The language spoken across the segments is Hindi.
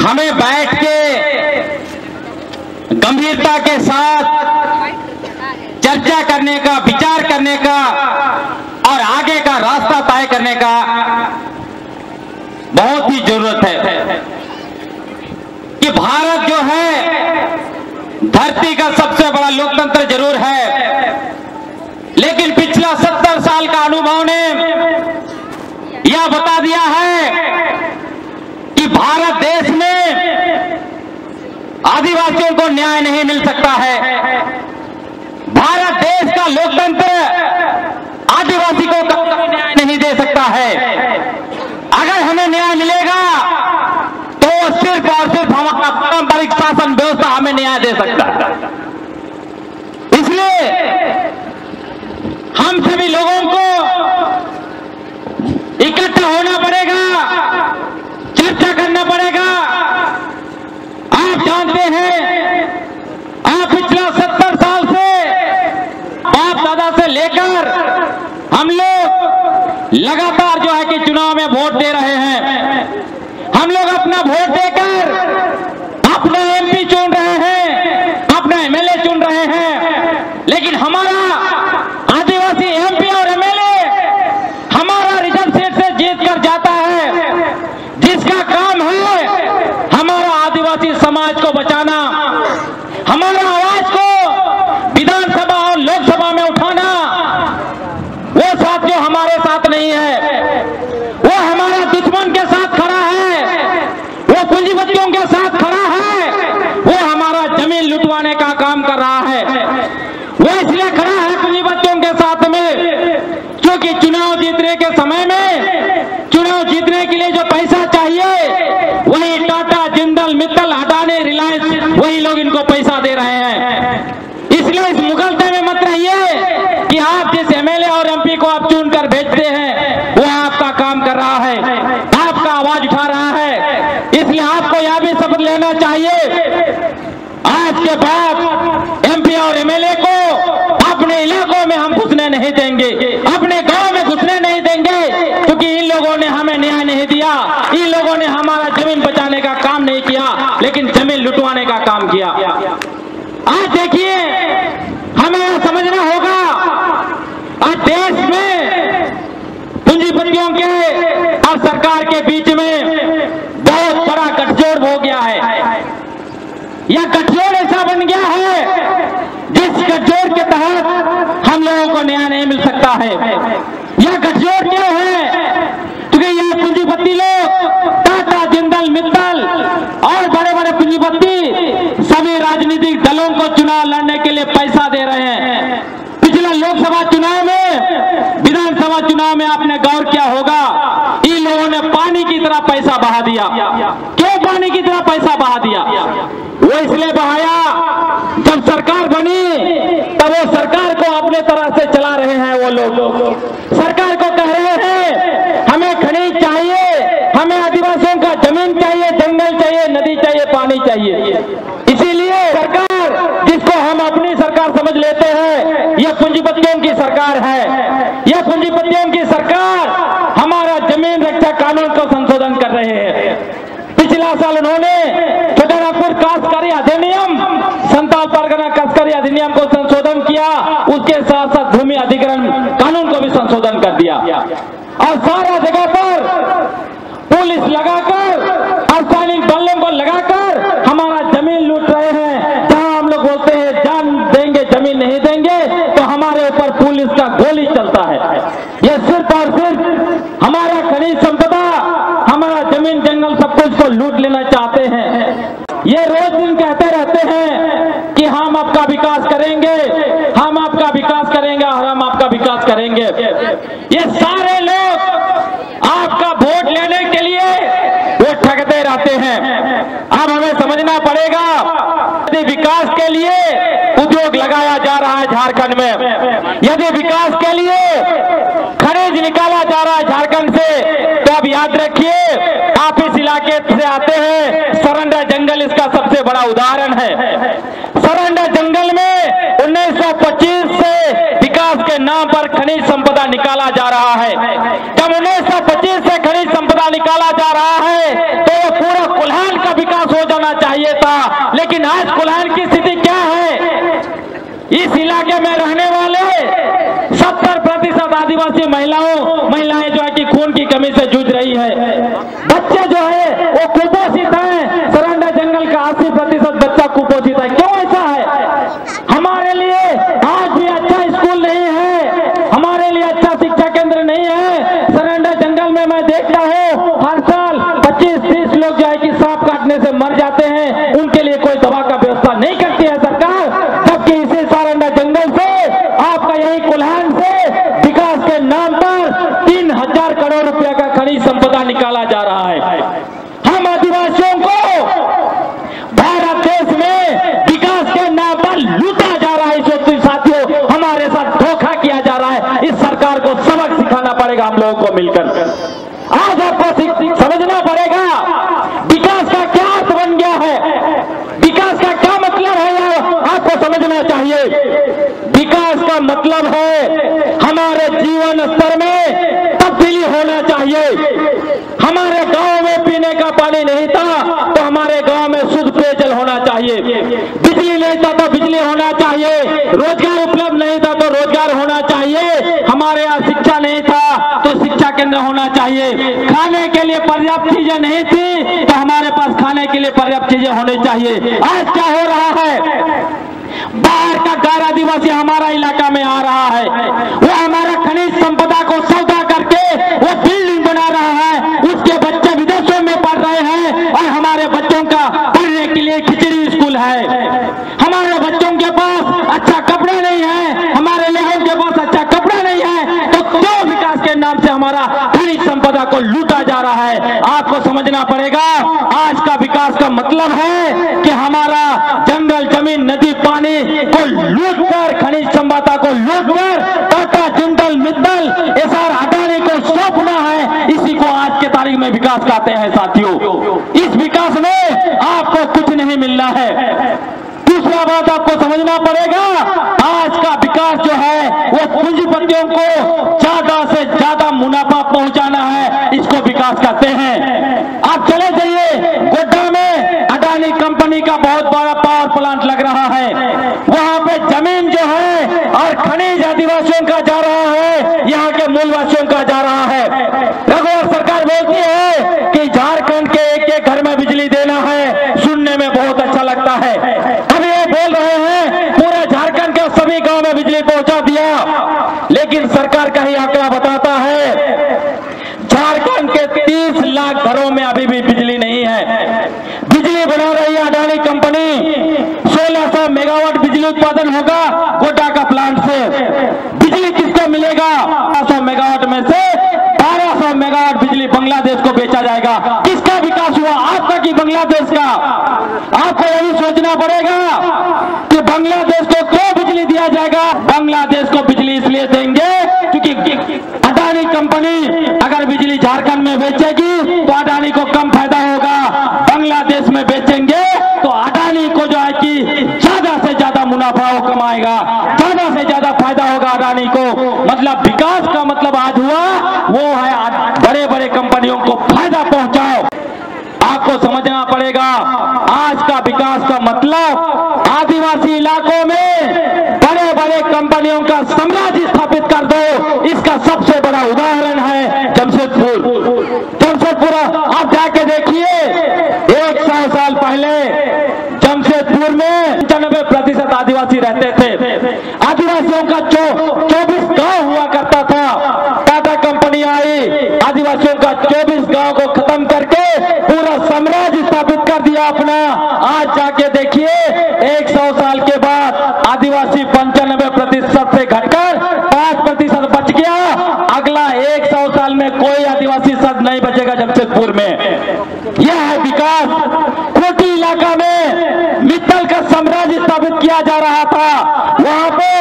हमें बैठ के गंभीरता के साथ चर्चा करने का, विचार करने का और आगे का रास्ता तय करने का बहुत ही ज़रूरत है कि भारत जो है, धरती का सबसे बड़ा लोकतंत्र ज़रूर है लेकिन पिछला सत्तर साल का अनुभव ने यह बता दिया है कि भारत देश में आदिवासियों को न्याय नहीं मिल सकता है। भारत देश का लोकतंत्र आदिवासी को कभी न्याय नहीं दे सकता है। अगर हमें न्याय मिलेगा तो सिर्फ़ और सिर्फ़ हमारा पारंपरिक शासन व्यवस्था हमें न्याय दे सकता है। इसलिए हम सभी लोगों को इकट्ठा होना पड़ेगा, चर्चा करना पड़ेगा। आप जानते हैं। आप पिछला सत्तर साल से बाप दादा से लेकर हम लोग लगातार जो है कि चुनाव में वोट दे रहे हैं। हम लोग अपना वोट देकर अपना एमपी चुन रहे हैं अपना एमएलए चुन रहे हैं लेकिन हमारा आदिवासी एमपी और एमएलए हमारा रिज़र्व सीट से जीत कर जाता है जिसका काम है हमारा आदिवासी समाज को बचाना हमारा आवाज़ को विधानसभा और लोकसभा में उठाना वो साथ जो हमारे साथ नहीं है वो हमारा दुश्मन के साथ खड़ा है वो पूंजीपतियों के साथ खड़ा है वो हमारा ज़मीन लुटवाने का काम कर रहा है वो इसलिए खड़ा है पूंजीपतियों के साथ में क्योंकि चुनाव जीतने के समय में चुनाव जीतने के लिए जो पैसा चाहिए, वही टाटा, जिंदल, मित्तल, अडानी, रिलायंस, वही लोग इनको पैसा दे रहे हैं। इसलिए इस मुगलते में मत रहिए कि आप जिस एमएलए और एमपी को आप चुन कर भेजते हैं वो आपका काम कर रहा है। आपका आवाज़ उठा रहा है। इसलिए आपको यह भी शपथ लेना चाहिए, आज के बाद एमपी और एमएलए को अपने इलाकों में हम घुसने नहीं देंगे अपने गाँव में घुसने नहीं देंगे क्योंकि इन लोगों ने हमें न्याय नहीं दिया इन लोगों ने हमारा ज़मीन बचाने का काम नहीं किया ज़मीन लुटवाने का काम किया। आज देखिए, हमें यह समझना होगा, आज देश में पूंजीपतियों के और सरकार के बीच में बहुत बड़ा गठजोड़ हो गया है। यह गठजोड़ ऐसा बन गया है, जिस गठजोड़ के तहत हम लोगों को न्याय नहीं मिल सकता है। यह गठजोड़ क्यों है? क्योंकि यह पूंजीपति लोग टाटा जिंदल मित्तल और बड़े बड़े पूंजीपति सभी राजनीतिक दलों को चुनाव लड़ने पैसा दे रहे हैं। पिछले लोकसभा चुनाव में, विधानसभा चुनाव में आपने गौर किया होगा, इन लोगों ने पानी की तरह पैसा बहा दिया। क्यों पानी की तरह पैसा बहा दिया? वो इसलिए बहाया, जब सरकार बनी, तब वो सरकार को अपने तरह से चला रहे हैं वो लोग सरकार को कह रहे हैं हमें खनिज चाहिए हमें आदिवासियों का ज़मीन चाहिए जंगल चाहिए नदी चाहिए पानी चाहिए इसीलिए सरकार जिसको हम अपनी सरकार समझ लेते हैं यह पूंजीपतियों की सरकार है। यह पूंजीपतियों की सरकार हमारा ज़मीन रक्षा कानून को संशोधन कर रहे हैं। पिछला साल उन्होंने छोटानागपुर काश्तकारी अधिनियम, संताल परगना काश्तकारी अधिनियम को संशोधन किया। उसके साथ साथ भूमि अधिग्रहण कानून को भी संशोधन कर दिया। और सारा जगह पर पुलिस लगाकर और सैनिक बलों को लगाकर हमारा ज़मीन लूट रहे हैं जहाँ हम लोग बोलते हैं जान देंगे ज़मीन नहीं देंगे तो हमारे ऊपर पुलिस का गोली चलता है ये सिर्फ़ और सिर्फ़ हमारा खनिज संपदा हमारा ज़मीन जंगल सब कुछ को लूट लेना चाहते हैं ये रोज दिन कहते रहते हैं कि हम आपका विकास करेंगे, हम आपका विकास करेंगे और हम आपका विकास करेंगे। ये सारे लोग आपका वोट लेने के लिए वो ठगते रहते हैं। अब हमें समझना पड़ेगा, यदि विकास के लिए उद्योग लगाया जा रहा है झारखंड में, यदि विकास के लिए खनिज निकाला जा रहा है झारखंड से अब याद रखिए, आप इस इलाके से आते हैं सरंडा जंगल इसका सबसे बड़ा उदाहरण है। सरंडा जंगल में 1925 से विकास के नाम पर खनिज संपदा निकाला जा रहा है। जब 1925 से खनिज संपदा निकाला जा रहा है तो पूरा कोल्हान का विकास हो जाना चाहिए था। लेकिन आज कुलान की स्थिति क्या है? इस इलाके में रहने वाले प्रतिशत आदिवासी महिलाओं, महिलाएँ जो है कि खून की कमी से जूझ रही है। बच्चे जो है, वो कुपोषित है। सरंडा जंगल का अस्सी प्रतिशत बच्चा कुपोषित है। क्यों ऐसा है? हमारे लिए आज भी अच्छा स्कूल नहीं है। हमारे लिए अच्छा शिक्षा केंद्र नहीं है। सरंडा जंगल में मैं देखता हूँ, हर साल 25-30 लोग जो है कि सांप काटने से मर जाते हैं। उनके लिए कोई दवा का व्यवस्था नहीं करती है सरकार जबकि इसी सारंडा जंगल से आपका यही कुल्हान से विकास के नाम पर तीन हज़ार करोड़ रुपया का खनिज संपदा निकाला जा रहा है हम आदिवासियों को भारत देश में विकास के नाम पर लूटा जा रहा है इस साथियों हमारे साथ धोखा किया जा रहा है इस सरकार को सबक सिखाना पड़ेगा हम लोगों को मिलकर। आज आपको समझना पड़ेगा, विकास का क्या अर्थ बन गया है? विकास का क्या मतलब है आपको समझना चाहिए। विकास का मतलब है, हमारे जीवन स्तर में तब्दीली होना चाहिए। हमारे गाँव में पीने का पानी नहीं था तो हमारे गाँव में शुद्ध पेयजल होना चाहिए। बिजली नहीं था तो बिजली होना चाहिए। रोज़गार उपलब्ध नहीं था तो रोज़गार होना चाहिए। हमारे यहाँ शिक्षा नहीं था केंद्र होना चाहिए। खाने के लिए पर्याप्त चीज़ें नहीं थी तो हमारे पास खाने के लिए पर्याप्त चीज़ें होनी चाहिए। आज क्या हो रहा है? बाहर का गैर आदिवासी हमारा इलाका में आ रहा है। वो हमारा खनिज संपदा को सौदा करके वो बिल्डिंग बना रहा है। उसके बच्चे विदेशों में पढ़ रहे हैं और हमारे बच्चों का पढ़ने के लिए खिचड़ी स्कूल है हमारे बच्चों के पास अच्छा कपड़ा नहीं है हमारे लोगों के पास अच्छा कपड़ा नहीं है तो क्यों विकास के नाम से हमारा खनिज संपदा को लूटा जा रहा है। आपको समझना पड़ेगा, आज का विकास का मतलब है कि हमारा जंगल ज़मीन, नदी, पानी को लूट कर खनिज संपदा को लूट कर टाटा जिंदल मित्तल एस आर अडानी को सौंपना है। इसी को आज के तारीख में विकास कहते हैं साथियों। इस विकास में आपको कुछ नहीं मिलना है। दूसरा बात आपको समझना पड़ेगा, आज का विकास जो है, वो पूंजीपतियों को ज़्यादा मुनाफा पहुंचाना है इसको विकास कहते हैं। आप चले जाइए। गोड्डा में अडानी कंपनी का बहुत बड़ा पावर प्लांट लग रहा है। वहाँ पे ज़मीन जो है और खनिज आदिवासियों का जा रहा है। यहाँ के मूलवासियों का जा रहा है। रघुवर सरकार बोलती है कि झारखंड के एक एक घर में बिजली देना है। सुनने में बहुत अच्छा लगता है। अब ये बोल रहे हैं, पूरे झारखंड के सभी गाँव में बिजली पहुँचा दिया। लेकिन सरकार का ही आंकड़ा बताता है झारखंड के 30 लाख घरों में अभी भी बिजली नहीं है। बिजली बना रही है अडानी कंपनी। 1600 मेगावाट बिजली उत्पादन होगा गोड्डा का प्लांट से। बिजली किसको मिलेगा? 1200 मेगावाट में से 1200 मेगावाट बिजली बांग्लादेश को बेचा जाएगा। किसका विकास हुआ? आपका कि बांग्लादेश का? आपको यही सोचना पड़ेगा कि बांग्लादेश को क्यों बिजली दिया जाएगा? बांग्लादेश को बिजली इसलिए देंगे क्योंकि अडानी कंपनी बिजली झारखंड में बेचेगी तो अडानी को कम फ़ायदा होगा। बांग्लादेश में बेचेंगे तो अडानी को जो है कि ज़्यादा से ज़्यादा मुनाफा वो कमाएगा। ज़्यादा से ज़्यादा फ़ायदा होगा अडानी को। मतलब विकास का मतलब आज हुआ, वो है बड़े बड़े कंपनियों को फ़ायदा पहुंचाओ। आपको समझना पड़ेगा, आज का विकास का मतलब आदिवासी इलाकों में बड़े बड़े कंपनियों का साम्राज्य स्थापित कर दो। इसका सबसे बड़ा उदाहरण है जमशेदपुर जमशेदपुर आप जाके देखिए एक सौ साल पहले जमशेदपुर में पंचानबे आदिवासी रहते थे। आदिवासियों का चौ, चौबीस गाँव हुआ करता था। टाटा कंपनी आई, आदिवासियों का चौबीस गाँव को खत्म करके पूरा साम्राज्य स्थापित कर दिया अपना। आज जाके देखिए, एक सौ साल के बाद आदिवासी पंचानबे प्रतिशत से घटकर पाँच प्रतिशत बच गया। अगला एक सौ साल में कोई आदिवासी शब्द नहीं बचेगा जमशेदपुर में यह है विकास कोटी इलाका में मित्तल का साम्राज्य स्थापित किया जा रहा था। वहाँ पे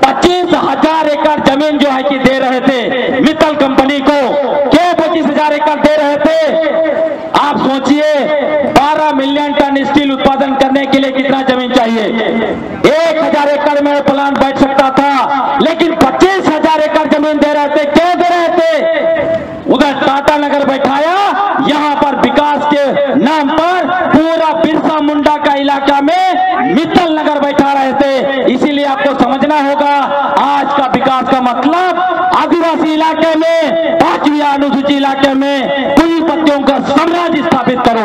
पच्चीस हज़ार एकड़ ज़मीन जो है कि दे रहे थे मित्तल कंपनी को। क्यों पच्चीस हज़ार एकड़ दे रहे थे? आप सोचिए 12 मिलियन टन स्टील उत्पादन करने के लिए कितना ज़मीन चाहिए? एक हज़ार एकड़ में प्लांट बैठ सकता था लेकिन पच्चीस हज़ार एकड़ ज़मीन दे रहे थे क्यों दे रहे थे उधर टाटा नगर बैठाया यहाँ पर विकास के नाम पर पूरा बिरसा मुंडा का इलाके में कुलपतियों का साम्राज्य स्थापित करो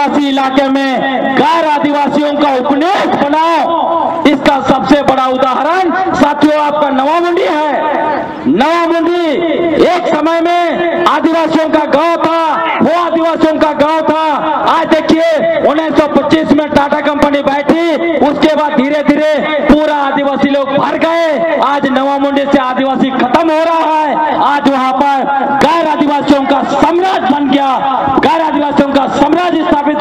आदिवासी इलाके में गैर आदिवासियों का उपनिवेश बनाओ। इसका सबसे बड़ा उदाहरण, साथियों, आपका नवा मुंडी है। नवा मुंडी एक समय में आदिवासियों का गाँव था, वो आदिवासियों का गाँव था। आज देखिए 1925 में टाटा कंपनी बैठी, उसके बाद धीरे धीरे पूरा आदिवासी लोग भर गए। आज नवा मुंडी से आदिवासी खत्म हो रहा है। आज वहाँ पर गैर आदिवासियों का साम्राज्य बन गया।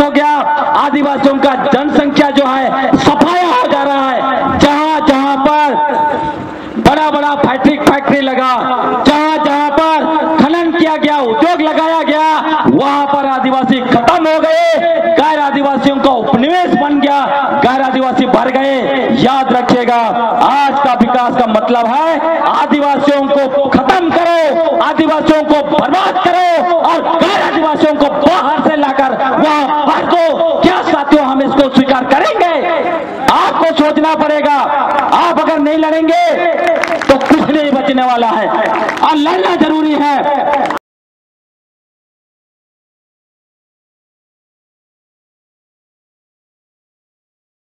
हो गया। आदिवासियों का जनसंख्या जो है, सफाया हो जा रहा है। जहाँ जहाँ पर बड़ा बड़ा फैक्ट्री फैक्ट्री लगा, जहाँ जहाँ पर खनन किया गया, उद्योग लगाया गया, वहाँ पर आदिवासी खत्म हो गए। गैर आदिवासियों का उपनिवेश बन गया। गैर आदिवासी भर गए। याद रखिएगा, आज का विकास का मतलब है, आदिवासियों को खत्म करो, आदिवासियों को बर्बाद करो और गैर आदिवासियों को बाहर से लाकर वहाँ भर दो क्या साथियों हम इसको स्वीकार करेंगे आपको सोचना पड़ेगा। आप अगर नहीं लड़ेंगे तो कुछ नहीं बचने वाला है।